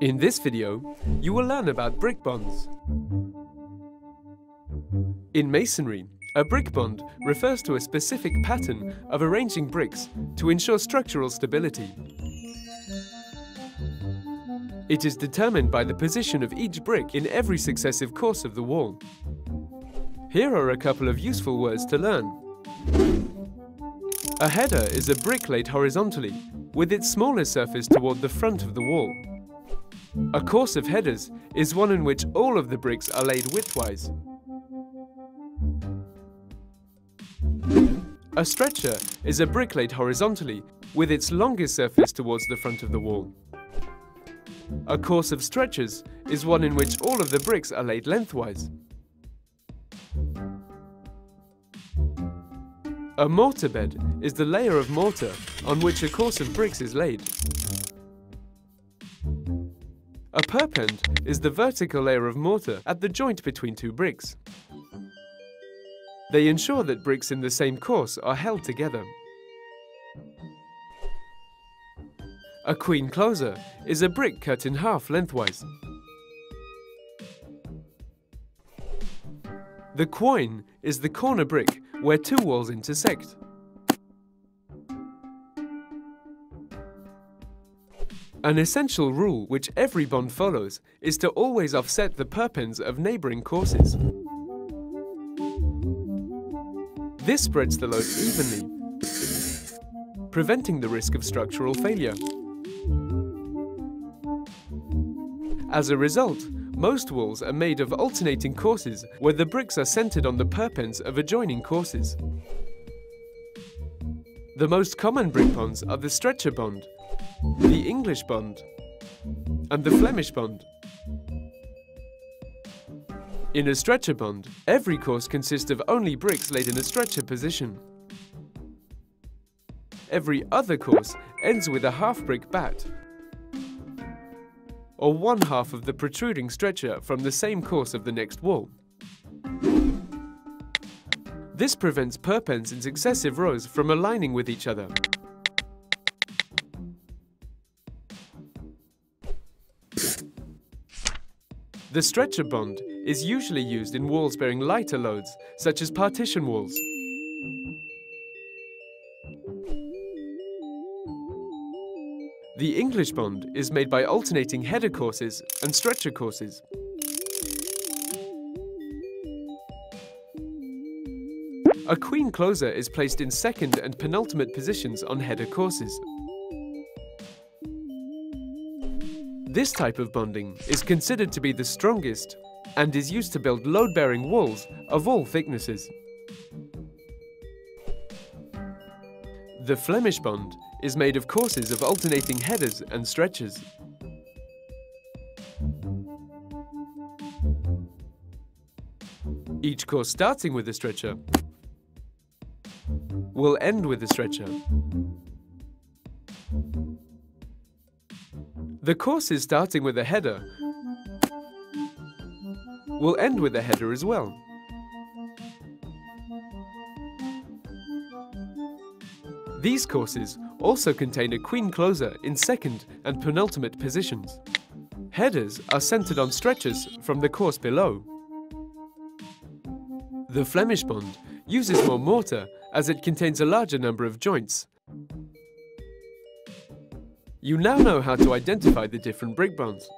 In this video, you will learn about brick bonds. In masonry, a brick bond refers to a specific pattern of arranging bricks to ensure structural stability. It is determined by the position of each brick in every successive course of the wall. Here are a couple of useful words to learn. A header is a brick laid horizontally, with its smaller surface toward the front of the wall. A course of headers is one in which all of the bricks are laid widthwise. A stretcher is a brick laid horizontally with its longest surface towards the front of the wall. A course of stretchers is one in which all of the bricks are laid lengthwise. A mortar bed is the layer of mortar on which a course of bricks is laid. A perpend is the vertical layer of mortar at the joint between two bricks. They ensure that bricks in the same course are held together. A queen closer is a brick cut in half lengthwise. The quoin is the corner brick where two walls intersect. An essential rule which every bond follows is to always offset the perpends of neighbouring courses. This spreads the load evenly, preventing the risk of structural failure. As a result, most walls are made of alternating courses where the bricks are centered on the perpends of adjoining courses. The most common brick bonds are the stretcher bond, the English bond, and the Flemish bond. In a stretcher bond, every course consists of only bricks laid in a stretcher position. Every other course ends with a half brick bat, or one half of the protruding stretcher from the same course of the next wall. This prevents perpends in successive rows from aligning with each other. The stretcher bond is usually used in walls bearing lighter loads, such as partition walls. The English bond is made by alternating header courses and stretcher courses. A queen closer is placed in second and penultimate positions on header courses. This type of bonding is considered to be the strongest and is used to build load-bearing walls of all thicknesses. The Flemish bond is made of courses of alternating headers and stretchers. Each course starting with a stretcher will end with a stretcher. The courses starting with a header will end with a header as well. These courses also contain a queen closer in second and penultimate positions. Headers are centered on stretchers from the course below. The Flemish bond uses more mortar as it contains a larger number of joints you now know how to identify the different brick bonds.